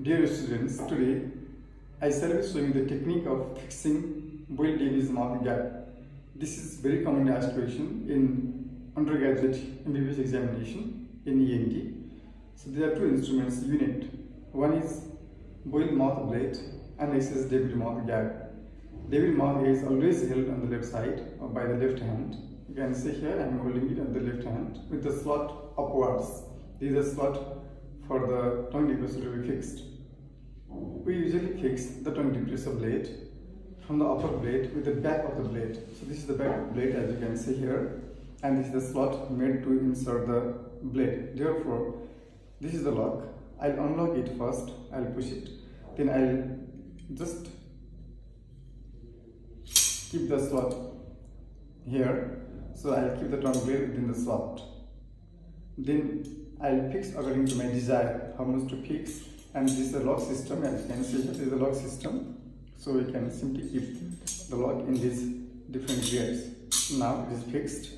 Dear students, today I shall be showing the technique of fixing Boyle-Davis mouth gag. This is very commonly asked question in undergraduate MBBS examination in ENT. So there are two instruments unit. One is Boyle mouth blade and is Davis mouth gag. Davis mouth is always held on the left side or by the left hand. You can see here I am holding it on the left hand with the slot upwards. This is a slot for the tongue depressor to be fixed. We usually fix the tongue depressor blade from the upper blade with the back of the blade. So this is the back of the blade as you can see here and this is the slot made to insert the blade. Therefore, this is the lock. I'll unlock it first, I'll push it, then I'll just keep the slot here. So I'll keep the tongue blade within the slot. Then I'll fix according to my desire how much to fix. And this is a lock system as you can see this is a lock system. So we can simply keep the lock in these different gears. Now it is fixed.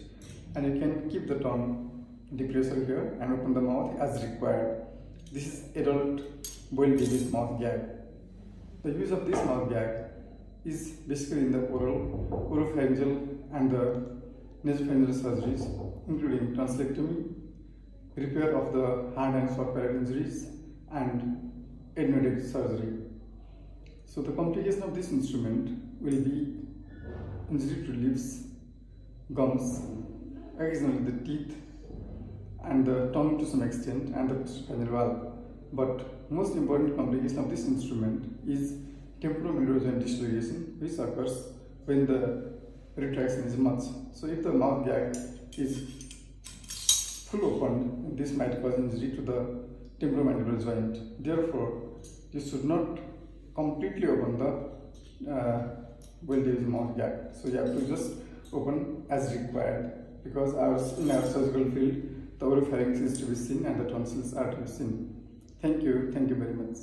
And you can keep the tongue depressor here and open the mouth as required. This is adult Boyle Davis mouth gag. The use of this mouth gag is basically in the oral oropharyngeal and the nasopharyngeal surgeries including tonsillectomy repair of the hand and palate injuries and adenoid surgery. So the complication of this instrument will be injury to lips, gums, occasionally the teeth and the tongue to some extent and the postprandial valve. But most important complication of this instrument is temporomandibular joint dislocation which occurs when the retraction is much. So if the mouth gag is full opened, this might cause injury to the temporomandibular joint. Therefore, you should not completely open the uh, Boyle-Davis mouth gag. So you have to just open as required because our, in our surgical field, the oropharynx is to be seen and the tonsils are to be seen. Thank you. Thank you very much.